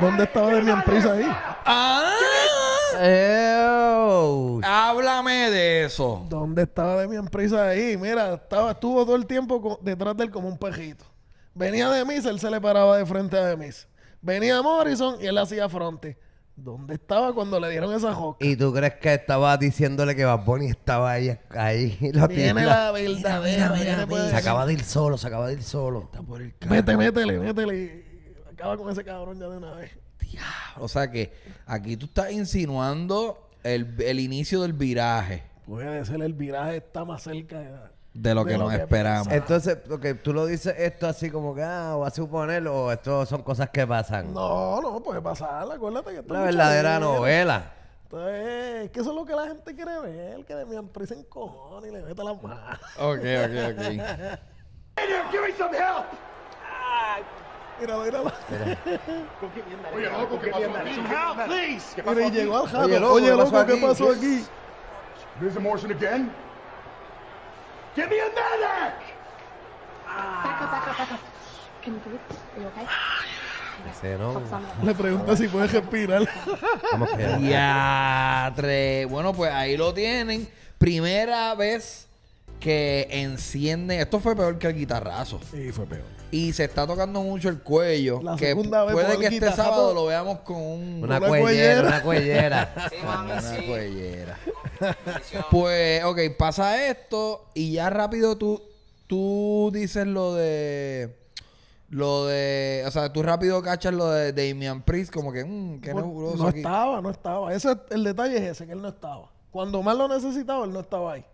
¿Dónde estaba Demian Priest ahí? ¡Ah! Ew. Háblame de eso. ¿Dónde estaba Demian Priest ahí? Mira, estaba, estuvo todo el tiempo co- detrás de él como un pejito. Venía de Miss, él se le paraba de frente a Miss. Venía Morrison y él hacía fronte. ¿Dónde estaba cuando le dieron esa joca? ¿Y tú crees que estaba diciéndole que Bad Bunny estaba ahí? ahí la Viene la verdadera. viene pues- Se acaba de ir solo, se acaba de ir solo. Mete, métele, métele. y Acaba con ese cabrón ya de una vez. O sea que aquí tú estás insinuando el, el inicio del viraje Puede ser el viraje está más cerca. De- de lo De que lo nos que esperamos. Entonces, okay, tú lo dices esto así como que, ah, o a suponer, o esto son cosas que pasan. No, no, puede pasar. Acuérdate que esto Una es verdadera novela. Entonces, es que eso es lo que la gente quiere ver. Que Demian Priest se encojona y le mete las manos. Ok, ok, ok. Míralo, míralo. Oye, loco, ¿qué pasó aquí? Help, please. Mira, y llegó al jato. Oye, Oye, loco, ¿qué ¿qué pasó aquí? aquí? Mr. Morrison again? Give me a medic! Back up, back up, back up. Can you breathe? Are you okay? The Le pregunta si puede respirar. Vamos que Diatre. Bueno, pues ahí lo tienen. Primera vez que encienden. Esto fue peor que el guitarrazo. Y fue peor. Y se está tocando mucho el cuello. La que segunda vez puede que este sábado lo veamos con un, Una Una cuellera, cuellera. una cuellera. una cuellera. pues, ok, pasa esto y ya rápido tú, tú dices lo de... Lo de... O sea, tú rápido cachas lo de Damian Priest como que... Mmm, qué No, nebuloso no aquí. estaba, no estaba. Ese, el detalle es ese, que él no estaba. Cuando más lo necesitaba, él no estaba ahí.